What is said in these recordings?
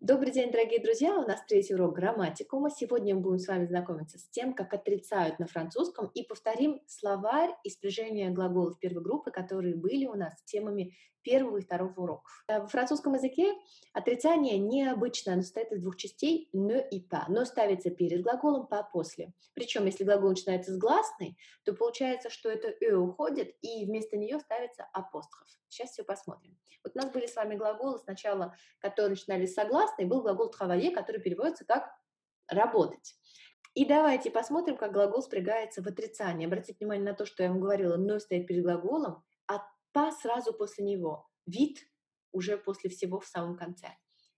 Добрый день, дорогие друзья! У нас третий урок грамматикума. Сегодня мы будем с вами знакомиться с тем, как отрицают на французском, и повторим словарь и спряжение глаголов первой группы, которые были у нас темами первого и второго уроков. Э, в французском языке отрицание необычно, оно состоит из двух частей «ne» и «pas», но ставится перед глаголом «pas» после. Причем, если глагол начинается с гласной, то получается, что это «e» уходит, и вместо нее ставится апостроф. Сейчас все посмотрим. Вот у нас были с вами глаголы сначала, которые начинались с согласной, был глагол «travailler», который переводится как «работать». И давайте посмотрим, как глагол спрягается в отрицании. Обратите внимание на то, что я вам говорила, «но» стоит перед глаголом, а «па» сразу после него. Вид уже после всего в самом конце.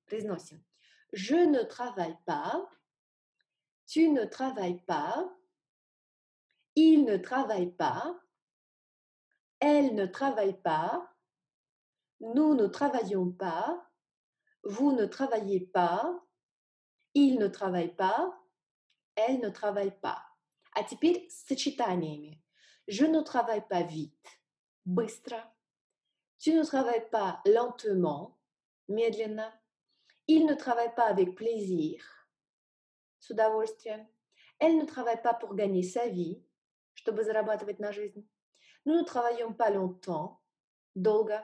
Произносим. Je ne travaille pas. Tu ne travailles pas. Il ne travaille pas. Elle ne travaille pas. Nous ne travaillons pas. Vous ne travaillez pas. Il ne travaille pas. Elle ne travaille pas. А теперь с сочетаниями. Je ne travaille pas vite. Быстро. Tu ne travailles pas lentement. Медленно. Il ne travaille pas avec plaisir. С удовольствием. Elle ne travaille pas pour gagner sa vie, чтобы зарабатывать на жизнь. Nous ne travaillons pas longtemps, долго.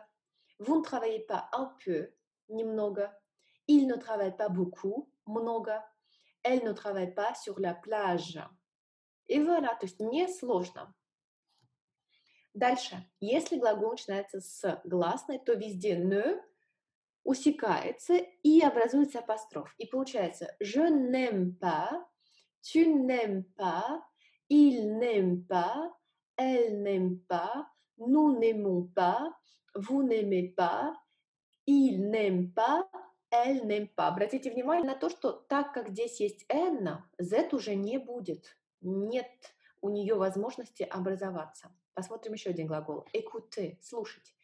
Vous ne travaillez pas un peu, немного. Il ne travaille pas beaucoup, много. Elle ne travaille pas sur la plage. И voilà, то есть не сложно. Дальше. Если глагол начинается с гласной, то везде «ne» усекается и образуется апостроф. И получается «je n'aime pas», «tu n'aimes pas», «il n'aime pas», «elle n'aime pas», «nous n'aimons pas», vous n'aimez pas, il n'aime pas, elle n'aime pas. Обратите внимание на то, что так как здесь есть «n», «z» уже не будет. Нет у нее возможности образоваться. Посмотрим еще один глагол. Écouter, слушать.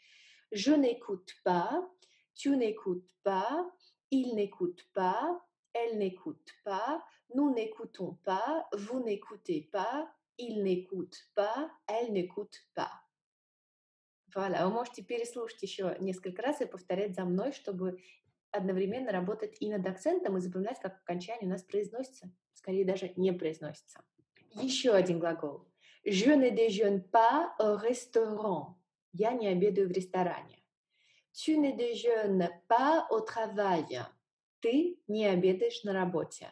Je n'écoute pas, tu n'écoutes pas, il n'écoute pas, elle n'écoute pas, nous n'écoutons pas, vous n'écoutez pas, il n'écoute pas, elle n'écoute pas. Вуаля, вы можете переслушать еще несколько раз и повторять за мной, чтобы одновременно работать и над акцентом, и запоминать, как окончание у нас произносится, скорее даже не произносится. Еще один глагол. Je ne déjeune pas au restaurant. Я не обедаю в ресторане. Tu ne déjeunes pas au travail. Ты не обедаешь на работе.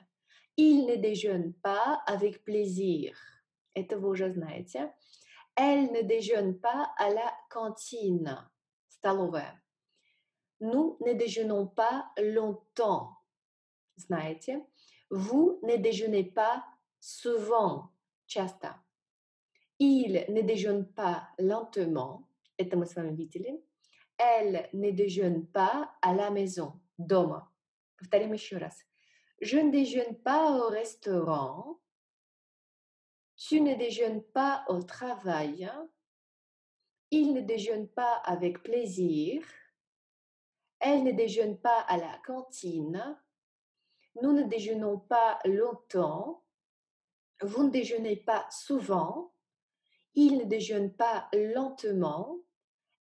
Il ne déjeune pas avec plaisir. Это вы уже знаете. Elle ne déjeune pas à la cantine. Столовая. Nous ne déjeunons pas longtemps. Знаете. Vous ne déjeunez pas souvent. Часто. Il ne déjeune pas lentement. Это мы с вами видели. Elle ne déjeune pas à la maison. Дома. Повторим еще раз. Je ne déjeune pas au restaurant. Tu ne déjeunes pas au travail. Il ne déjeune pas avec plaisir. Elle ne déjeune pas à la cantine. Nous ne déjeunons pas longtemps. Vous ne déjeunez pas souvent. Il ne déjeune pas lentement.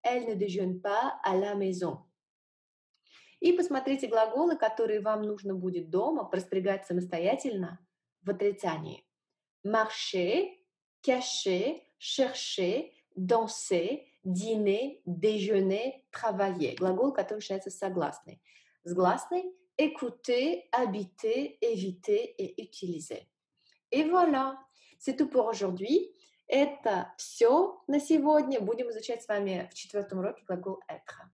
Elle ne déjeune pas à la maison. И посмотрите глаголы, которые вам нужно будет дома проспрягать самостоятельно в отрицании. marcher, cacher, chercher, danser, dîner, déjeuner, travailler. Глагол, который начинается с согласной. С гласной écouter, habiter, éviter et utiliser. Et voilà, c'est tout pour aujourd'hui. Это все на сегодня. Будем изучать с вами в четвертом уроке глагол être.